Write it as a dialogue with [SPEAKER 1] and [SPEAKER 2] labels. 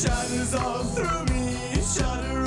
[SPEAKER 1] Shatters all through me, shadow